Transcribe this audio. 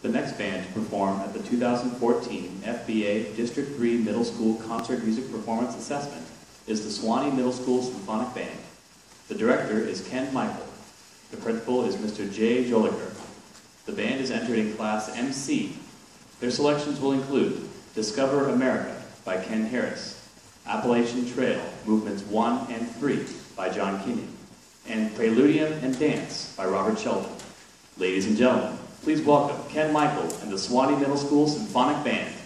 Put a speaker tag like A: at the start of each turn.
A: The next band to perform at the 2014 FBA District 3 Middle School Concert Music Performance Assessment is the Suwannee Middle School Symphonic Band. The director is Ken Michael. The principal is Mr. Jay Joliker. The band is entered in Class MC. Their selections will include Discover America by Ken Harris, Appalachian Trail, Movements 1 and 3 by John Kenyon, and Preludium and Dance by Robert Shelton. Ladies and gentlemen, please welcome Ken Michael and the Suwannee Middle School Symphonic Band.